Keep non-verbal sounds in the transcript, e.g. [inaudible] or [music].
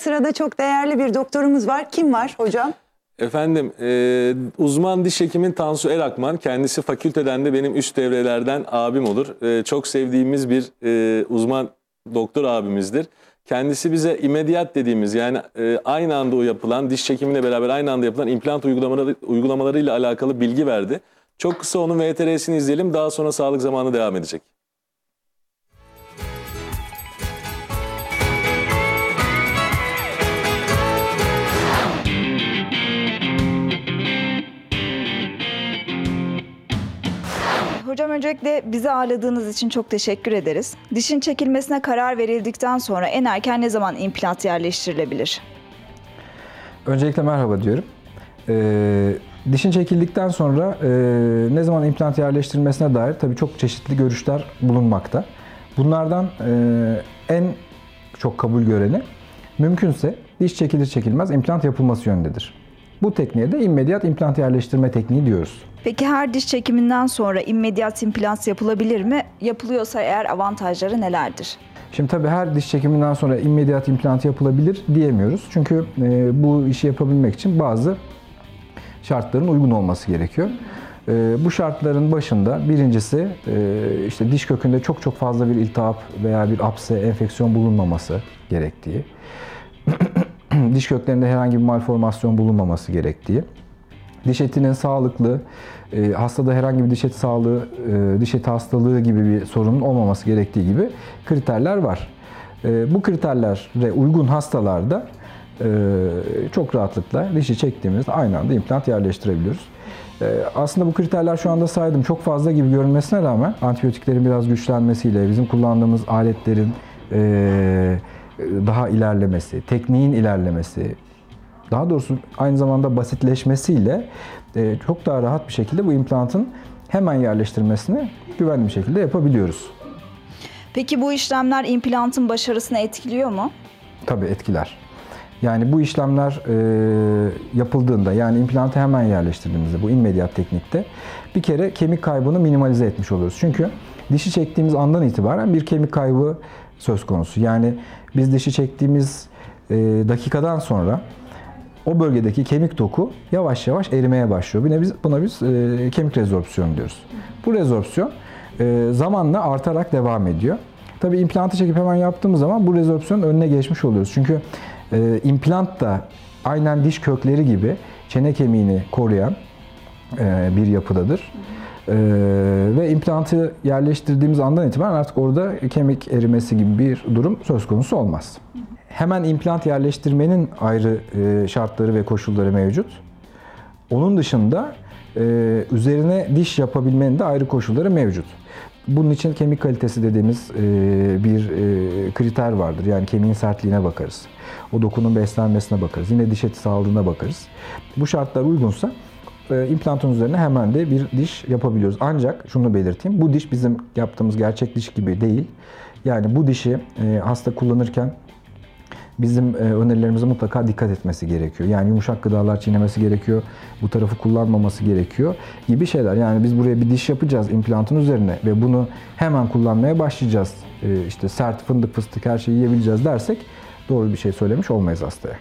sırada çok değerli bir doktorumuz var. Kim var hocam? Efendim e, uzman diş hekimin Tansu Erakman. Kendisi fakülteden de benim üst devrelerden abim olur. E, çok sevdiğimiz bir e, uzman doktor abimizdir. Kendisi bize imediyat dediğimiz yani e, aynı anda yapılan diş çekimiyle beraber aynı anda yapılan implant uygulamaları, uygulamalarıyla alakalı bilgi verdi. Çok kısa onun VTR'sini izleyelim. Daha sonra sağlık zamanı devam edecek. Hocam öncelikle bizi ağırladığınız için çok teşekkür ederiz. Dişin çekilmesine karar verildikten sonra en erken ne zaman implant yerleştirilebilir? Öncelikle merhaba diyorum. Ee, dişin çekildikten sonra e, ne zaman implant yerleştirilmesine dair tabii çok çeşitli görüşler bulunmakta. Bunlardan e, en çok kabul göreni mümkünse diş çekilir çekilmez implant yapılması yönündedir. Bu tekniğe de immediat implant yerleştirme tekniği diyoruz. Peki her diş çekiminden sonra immediat implant yapılabilir mi? Yapılıyorsa eğer avantajları nelerdir? Şimdi tabii her diş çekiminden sonra immediat implant yapılabilir diyemiyoruz. Çünkü e, bu işi yapabilmek için bazı şartların uygun olması gerekiyor. E, bu şartların başında birincisi e, işte diş kökünde çok çok fazla bir iltihap veya bir apse, enfeksiyon bulunmaması gerektiği. [clears throat] diş köklerinde herhangi bir malformasyon bulunmaması gerektiği. Diş etinin sağlıklı, e, hastada herhangi bir diş eti sağlığı, e, diş eti hastalığı gibi bir sorunun olmaması gerektiği gibi kriterler var. E, bu kriterlere uygun hastalarda e, çok rahatlıkla dişi çektiğimiz aynı anda implant yerleştirebiliyoruz. E, aslında bu kriterler şu anda saydım çok fazla gibi görünmesine rağmen antibiyotiklerin biraz güçlenmesiyle, bizim kullandığımız aletlerin e, daha ilerlemesi, tekniğin ilerlemesi, daha doğrusu aynı zamanda basitleşmesiyle e, çok daha rahat bir şekilde bu implantın hemen yerleştirmesini güvenli bir şekilde yapabiliyoruz. Peki bu işlemler implantın başarısını etkiliyor mu? Tabii etkiler. Yani bu işlemler e, yapıldığında yani implantı hemen yerleştirdiğimizde bu immediat teknikte bir kere kemik kaybını minimalize etmiş oluyoruz. Çünkü dişi çektiğimiz andan itibaren bir kemik kaybı söz konusu. Yani biz dişi çektiğimiz e, dakikadan sonra o bölgedeki kemik doku yavaş yavaş erimeye başlıyor. Buna biz, buna biz e, kemik rezorpsiyonu diyoruz. Bu rezorpsiyon e, zamanla artarak devam ediyor. Tabi implantı çekip hemen yaptığımız zaman bu rezorpsiyonun önüne geçmiş oluyoruz. Çünkü implant da aynen diş kökleri gibi çene kemiğini koruyan bir yapıdadır. E, ve implantı yerleştirdiğimiz andan itibaren artık orada kemik erimesi gibi bir durum söz konusu olmaz hemen implant yerleştirmenin ayrı e, şartları ve koşulları mevcut. Onun dışında e, üzerine diş yapabilmenin de ayrı koşulları mevcut. Bunun için kemik kalitesi dediğimiz e, bir kriter vardır. Yani kemiğin sertliğine bakarız. O dokunun beslenmesine bakarız. Yine diş eti sağlığına bakarız. Bu şartlar uygunsa implantın üzerine hemen de bir diş yapabiliyoruz. Ancak şunu belirteyim. Bu diş bizim yaptığımız gerçek diş gibi değil. Yani bu dişi hasta kullanırken bizim e, önerilerimize mutlaka dikkat etmesi gerekiyor. Yani yumuşak gıdalar çiğnemesi gerekiyor, bu tarafı kullanmaması gerekiyor gibi şeyler. Yani biz buraya bir diş yapacağız implantın üzerine ve bunu hemen kullanmaya başlayacağız. E, işte sert fındık fıstık her şeyi yiyebileceğiz dersek doğru bir şey söylemiş olmayız hastaya.